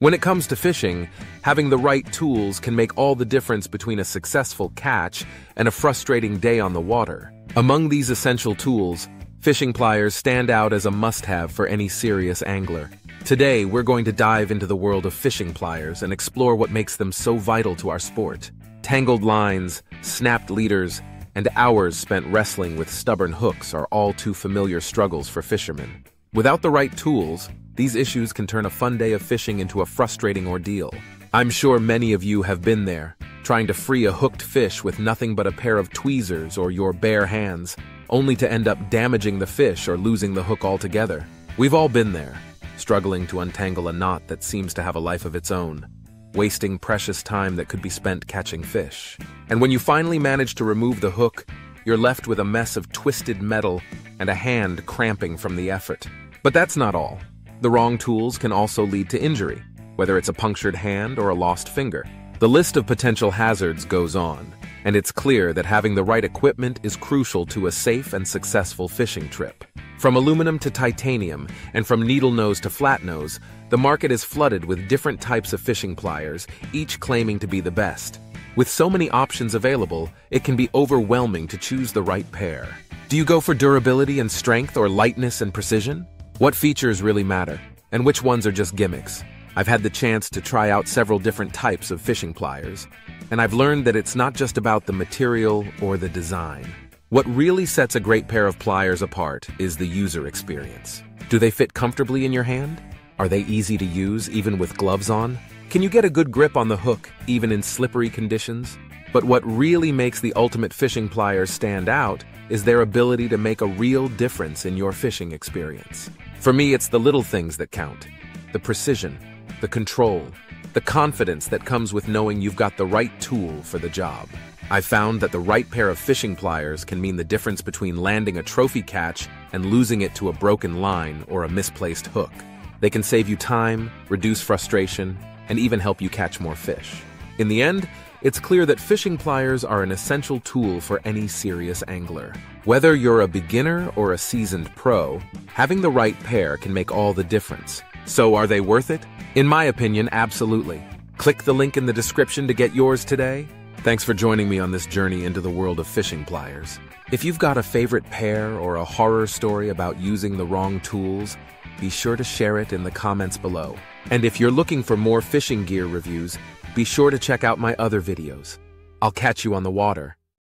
When it comes to fishing, having the right tools can make all the difference between a successful catch and a frustrating day on the water. Among these essential tools, fishing pliers stand out as a must-have for any serious angler. Today, we're going to dive into the world of fishing pliers and explore what makes them so vital to our sport. Tangled lines, snapped leaders, and hours spent wrestling with stubborn hooks are all too familiar struggles for fishermen. Without the right tools, these issues can turn a fun day of fishing into a frustrating ordeal. I'm sure many of you have been there, trying to free a hooked fish with nothing but a pair of tweezers or your bare hands, only to end up damaging the fish or losing the hook altogether. We've all been there, struggling to untangle a knot that seems to have a life of its own, wasting precious time that could be spent catching fish. And when you finally manage to remove the hook, you're left with a mess of twisted metal and a hand cramping from the effort. But that's not all. The wrong tools can also lead to injury, whether it's a punctured hand or a lost finger. The list of potential hazards goes on, and it's clear that having the right equipment is crucial to a safe and successful fishing trip. From aluminum to titanium, and from needle nose to flat nose, the market is flooded with different types of fishing pliers, each claiming to be the best. With so many options available, it can be overwhelming to choose the right pair. Do you go for durability and strength or lightness and precision? What features really matter, and which ones are just gimmicks? I've had the chance to try out several different types of fishing pliers, and I've learned that it's not just about the material or the design. What really sets a great pair of pliers apart is the user experience. Do they fit comfortably in your hand? Are they easy to use even with gloves on? Can you get a good grip on the hook even in slippery conditions? But what really makes the ultimate fishing pliers stand out is their ability to make a real difference in your fishing experience. For me, it's the little things that count. The precision, the control, the confidence that comes with knowing you've got the right tool for the job. I've found that the right pair of fishing pliers can mean the difference between landing a trophy catch and losing it to a broken line or a misplaced hook. They can save you time, reduce frustration, and even help you catch more fish. In the end, it's clear that fishing pliers are an essential tool for any serious angler. Whether you're a beginner or a seasoned pro, having the right pair can make all the difference. So are they worth it? In my opinion, absolutely. Click the link in the description to get yours today. Thanks for joining me on this journey into the world of fishing pliers. If you've got a favorite pair or a horror story about using the wrong tools, be sure to share it in the comments below. And if you're looking for more fishing gear reviews, be sure to check out my other videos. I'll catch you on the water.